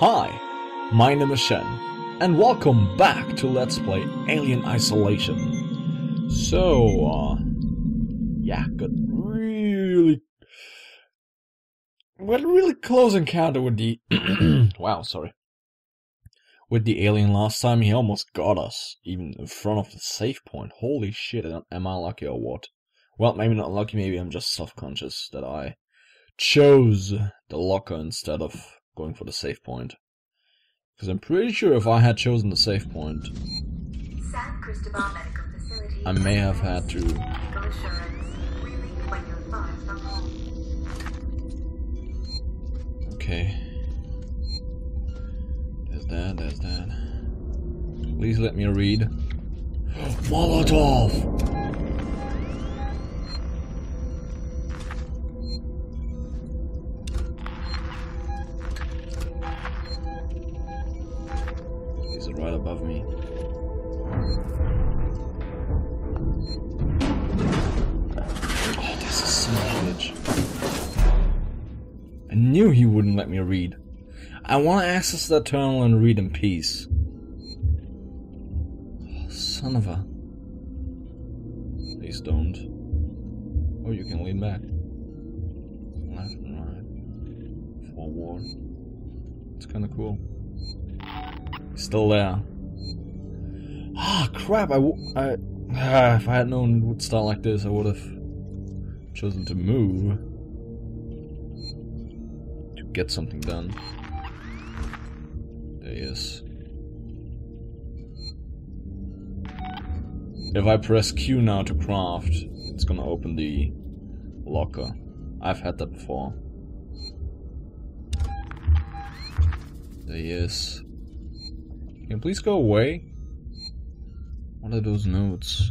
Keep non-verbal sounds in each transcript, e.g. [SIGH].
Hi, my name is Shen, and welcome back to Let's Play Alien Isolation. So, uh, yeah, got really, well, really close encounter with the, [CLEARS THROAT] wow, sorry, with the alien last time. He almost got us, even in front of the safe point. Holy shit, am I lucky or what? Well, maybe not lucky, maybe I'm just self-conscious that I chose the locker instead of going for the safe point. Because I'm pretty sure if I had chosen the safe point, I may have had to. Okay. There's that, there's that. Please let me read. [GASPS] Molotov! Access that terminal and read in peace. Son of a... Please don't. Oh, you can lean back. Left and right. Forward. It's kind of cool. Still there. Ah, crap, I, I ah, if I had known it would start like this, I would have chosen to move to get something done. Is. If I press Q now to craft, it's gonna open the locker. I've had that before. There he is. Can you please go away? What are those notes?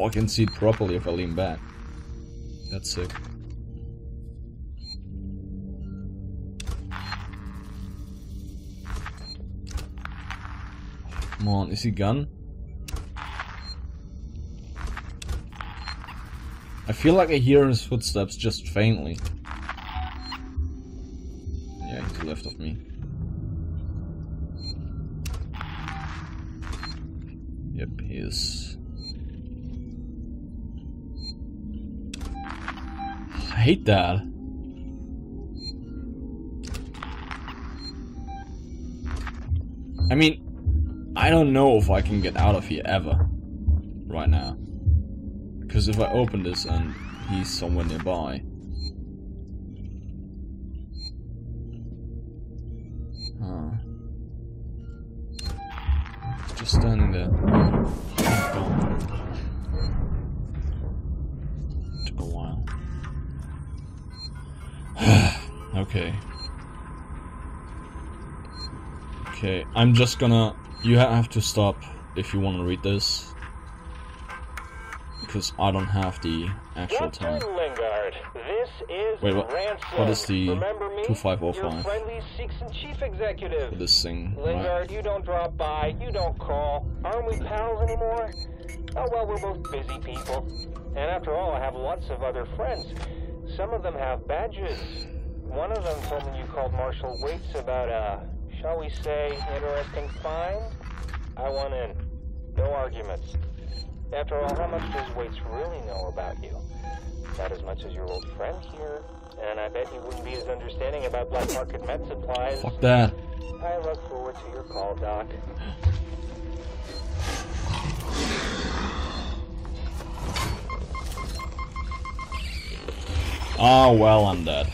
Oh, I can see it properly if I lean back. That's sick. Come on, is he gone? I feel like I hear his footsteps just faintly. Yeah, he's left of me. Yep, he is. Hate that. I mean, I don't know if I can get out of here ever. Right now. Because if I open this and he's somewhere nearby. Huh. Just standing there. Okay. Okay, I'm just gonna... You have to stop if you want to read this because I don't have the actual time. Lingard. This is Wait, what? Ransom. What is the Remember me? 2505? Your chief executive. This thing, Lingard, right? you don't drop by, you don't call. Aren't we pals anymore? Oh well, we're both busy people. And after all, I have lots of other friends. Some of them have badges. One of them told me you called Marshal Waits about a, shall we say, interesting find. I want in. No arguments. After all, how much does Waits really know about you? Not as much as your old friend here. And I bet he wouldn't be as understanding about black market med supplies. Fuck that. I look forward to your call, Doc. Ah, well, I'm dead.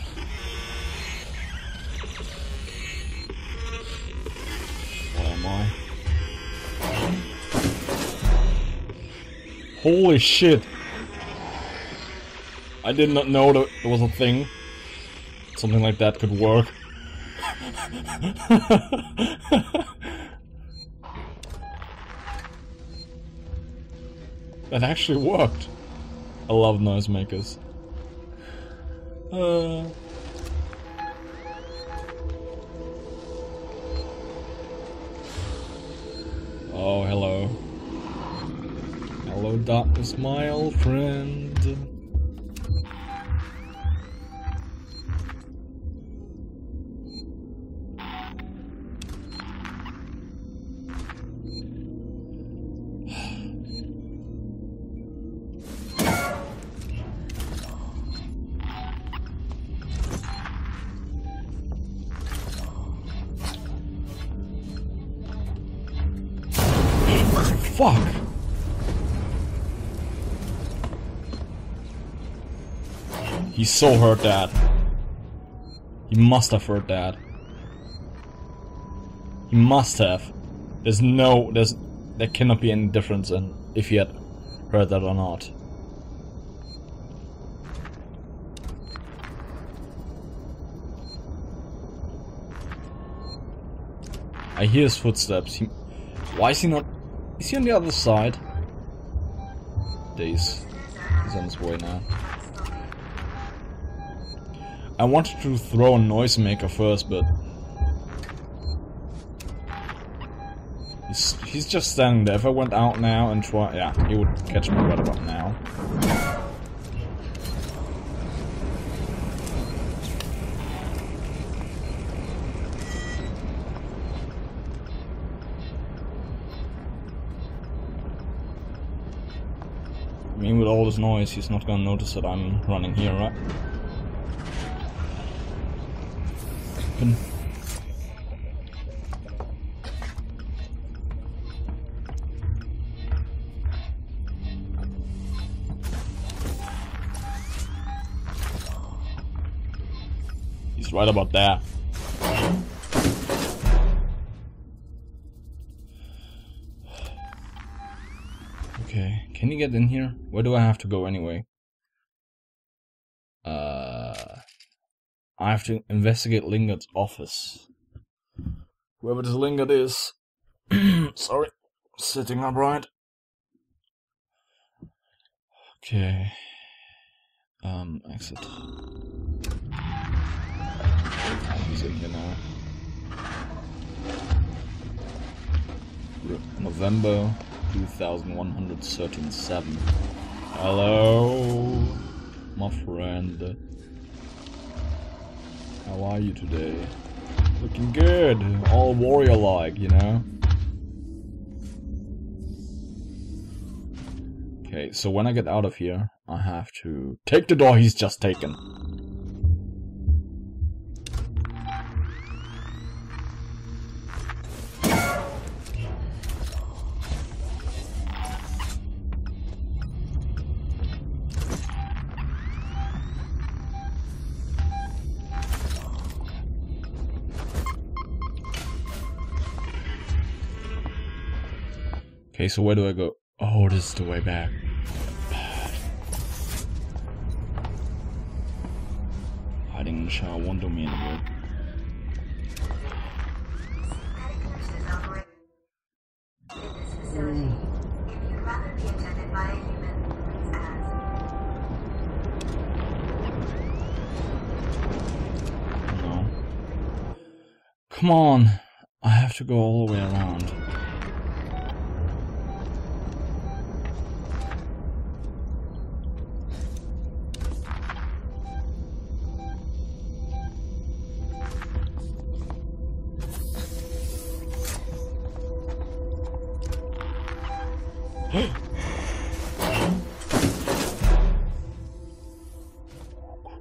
why. Holy shit! I did not know that it was a thing. Something like that could work. [LAUGHS] that actually worked. I love noisemakers. Uh... Oh, hello. Hello, darkness, my old friend. Fuck! He so hurt that. He must have heard that. He must have. There's no, there's, there cannot be any difference in if he had heard that or not. I hear his footsteps. He, why is he not? Is he on the other side? Days. He's on his way now. I wanted to throw a noisemaker first, but he's he's just standing there. If I went out now and try, yeah, he would catch me right about now. With all this noise, he's not gonna notice that I'm running here, right? Open. He's right about that. Get in here? Where do I have to go anyway? Uh, I have to investigate Lingard's office. Whoever this Lingard is. [CLEARS THROAT] Sorry, sitting upright. Okay. Um, exit. He's in here now. November 2113.7. Hello, my friend. How are you today? Looking good. All warrior-like, you know? Okay, so when I get out of here, I have to take the door he's just taken. Okay, so where do I go? Oh, this is the way back. Hiding in the shower won't do me any good. Come on. I have to go all the way around.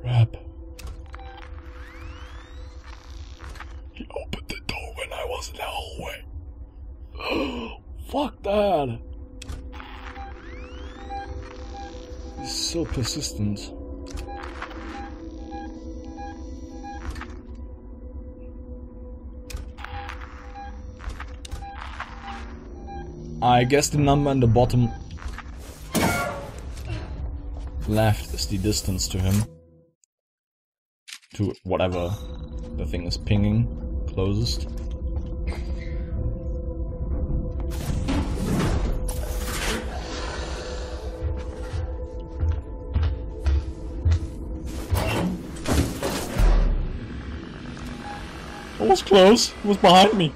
Crap. He opened the door when I was in the hallway. [GASPS] Fuck that. He's so persistent. I guess the number in the bottom left is the distance to him. To whatever the thing is pinging closest. It was close. It was behind me.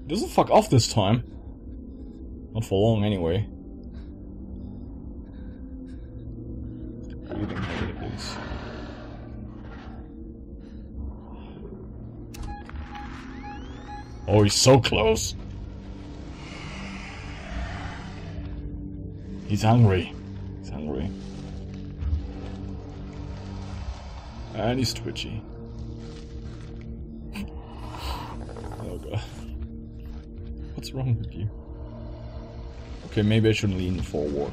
It doesn't fuck off this time. Not for long, anyway. Oh, he's so close. He's hungry. He's hungry. And he's twitchy. Oh god. What's wrong with you? Okay, maybe I should lean forward.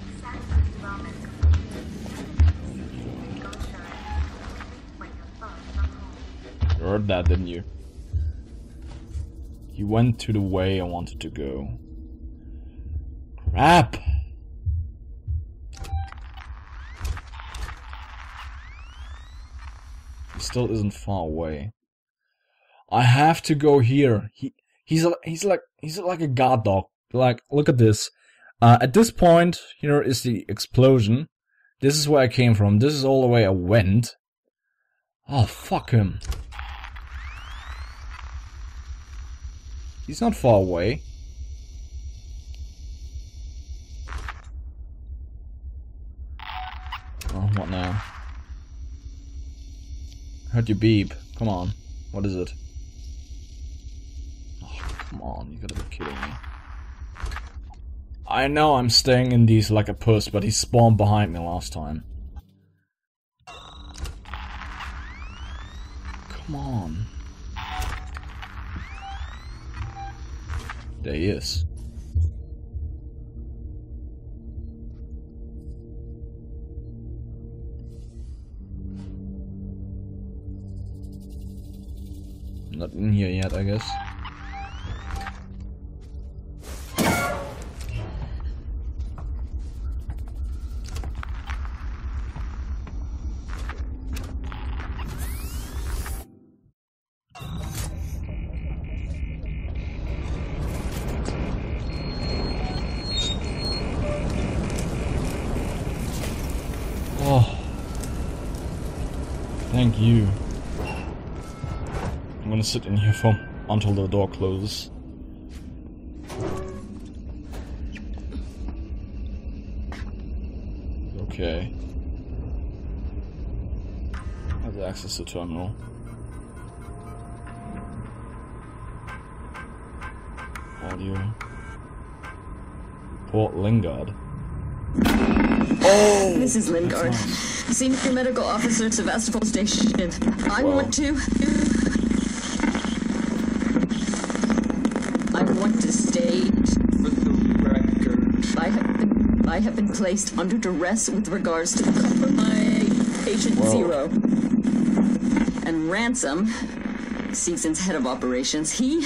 You heard that, didn't you? He went to the way I wanted to go. Crap! He still isn't far away. I have to go here. He he's a, he's like he's like a guard dog. Like look at this. Uh, at this point, here is the explosion. This is where I came from. This is all the way I went. Oh fuck him. He's not far away. Oh, what now? Heard you beep. Come on. What is it? Oh, come on. You gotta be kidding me. I know I'm staying in these like a puss, but he spawned behind me last time. Come on. He is. Not in here yet, I guess. You. I'm gonna sit in here for until the door closes. Okay. Have access to terminal. Audio. Port Lingard. Oh! This is Lingard, Senior Medical Officer at Sevastopol Station. I Wow. want to. I want to state For the record, I have been, I have been placed under duress with regards to the compromise patient Whoa. zero. And Ransom, Seegson's head of operations, he.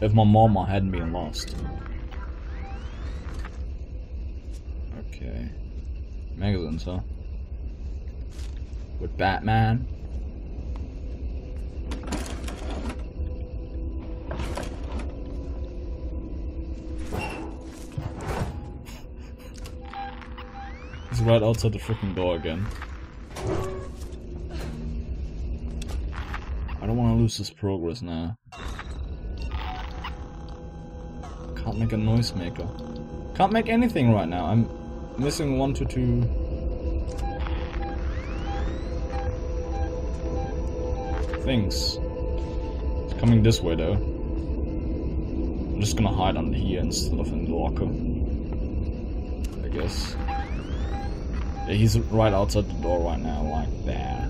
If my mama hadn't been lost. Okay. Magazines, huh? With Batman. He's right outside the freaking door again. I don't want to lose this progress now. Can't make a noisemaker. Can't make anything right now. I'm missing one to two. Things. It's coming this way though. I'm just gonna hide under here instead of in the locker. I guess. Yeah, he's right outside the door right now, like there.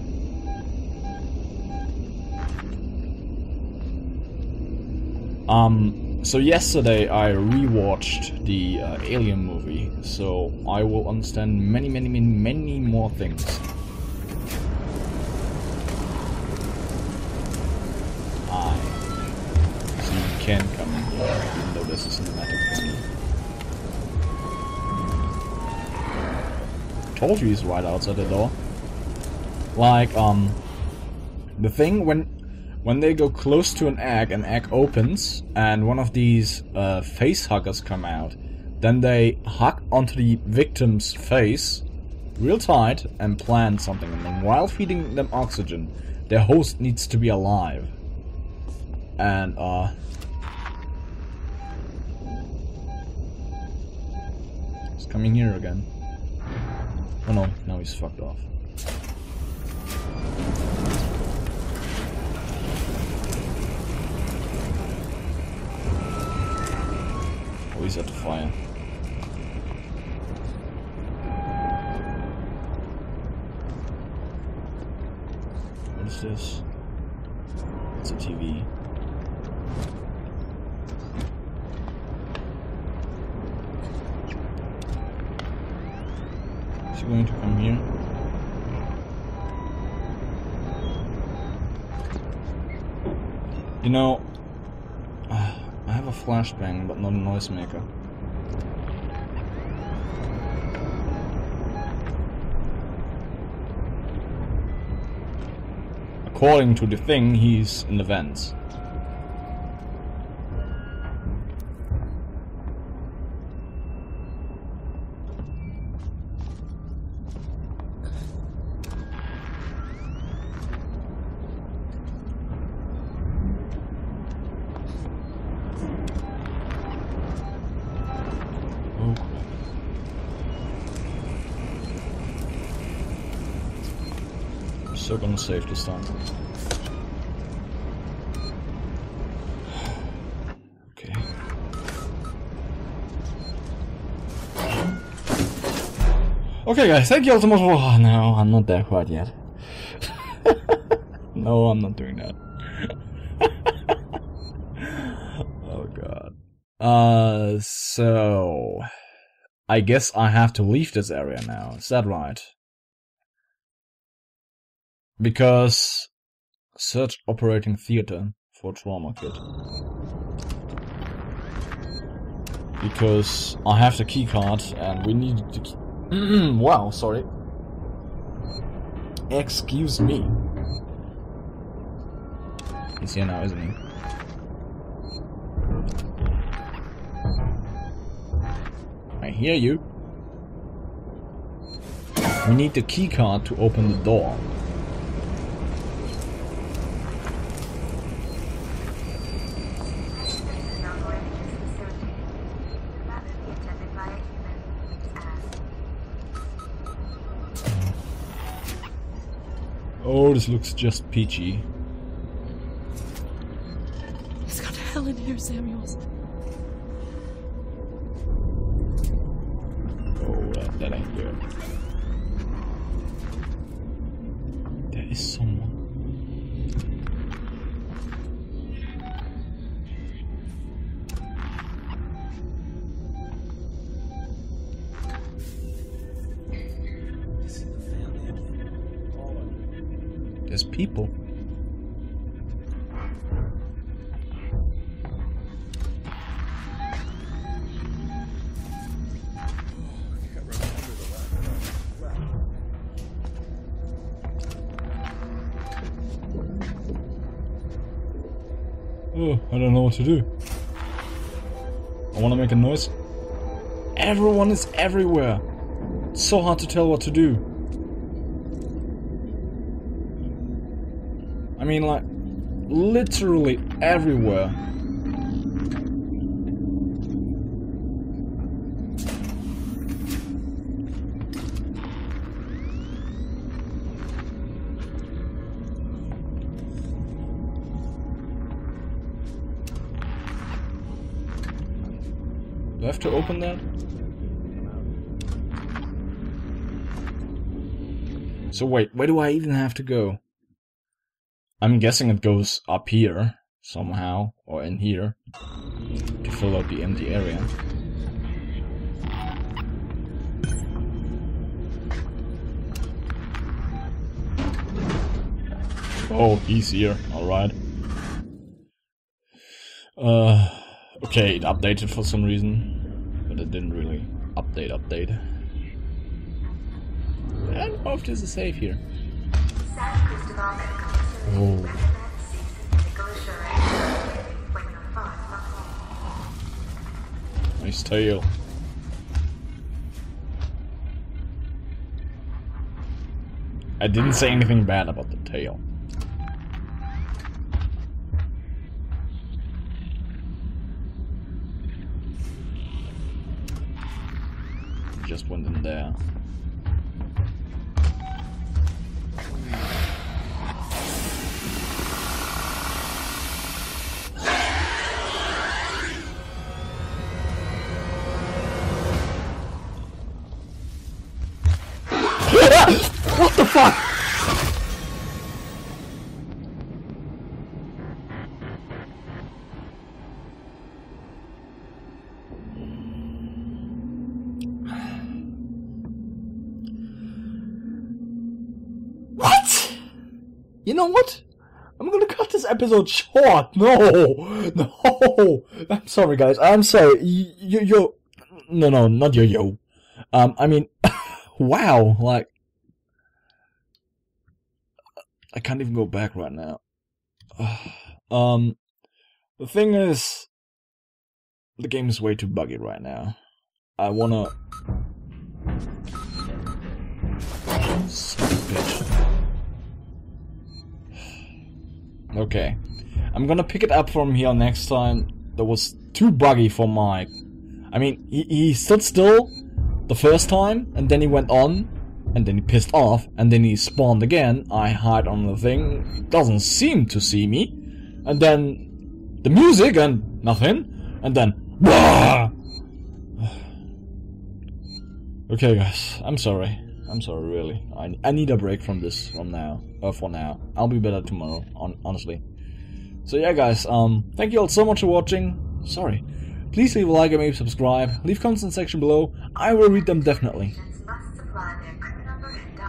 Um, so yesterday I rewatched the uh, Alien movie, so I will understand many, many, many, many more things. Aye. So you can come in here, even though this is cinematic thingy. Told you he's right outside the door. Like, um, the thing when when they go close to an egg, an egg opens, and one of these uh, face huggers come out. Then they hug onto the victim's face real tight and plant something in them while feeding them oxygen. Their host needs to be alive. And, uh... He's coming here again. Oh no, now he's fucked off. He's at the fire. What is this? It's a TV. Is he going to come here? You know, flashbang, but not a noisemaker. According to the thing, he's in the vents. So gonna save this time. Okay. Okay guys, thank you all so much for- oh, no, I'm not there quite yet. [LAUGHS] no, I'm not doing that. [LAUGHS] oh god. Uh, so... I guess I have to leave this area now, is that right? Because... Search operating theater for trauma kit. Because I have the keycard and we need the [CLEARS THROAT] key- wow, sorry. Excuse me. He's here now, isn't he? I hear you. We need the keycard to open the door. Oh, this looks just peachy. It's got hell in here, Samuels. Oh, that, that ain't good. Oh, I don't know what to do. I want to make a noise. Everyone is everywhere. It's so hard to tell what to do. I mean, like, literally everywhere. Do I have to open that? So wait, where do I even have to go? I'm guessing it goes up here, somehow, or in here, to fill out the empty area. Oh, he's here, alright. Uh okay, it updated for some reason, but it didn't really update update. I don't know if this is safe here. Oh. Nice tail. I didn't say anything bad about the tail. Just went in there. You know what? I'm gonna cut this episode short. No, [LAUGHS] no. I'm sorry, guys. I'm sorry. You, you, no, no, not yo, yo. Um, I mean, [LAUGHS] wow. Like, I can't even go back right now. [SIGHS] um, the thing is, the game is way too buggy right now. I wanna. Son Okay. I'm gonna pick it up from here next time. That was too buggy for my... I mean, he, he stood still the first time, and then he went on, and then he pissed off, and then he spawned again. I hide on the thing, doesn't seem to see me, and then the music and nothing, and then... [SIGHS] [SIGHS] okay guys, I'm sorry. I'm sorry, really. I, I need a break from this from now. Uh, for now. I'll be better tomorrow, on, honestly. So yeah, guys, um, thank you all so much for watching. Sorry. Please leave a like and maybe subscribe. Leave comments in section below. I will read them definitely.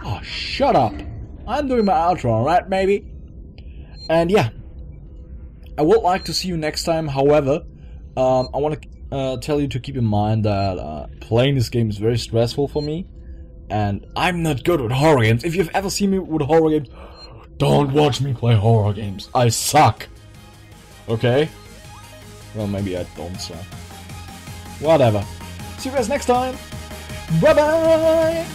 Oh, shut up. I'm doing my outro, alright, maybe? And yeah. I would like to see you next time, however, um, I want to uh, tell you to keep in mind that uh, playing this game is very stressful for me and I'm not good with horror games. If you've ever seen me with horror games, don't watch me play horror games. I suck. Okay? Well, maybe I don't suck. Whatever. See you guys next time. Bye bye!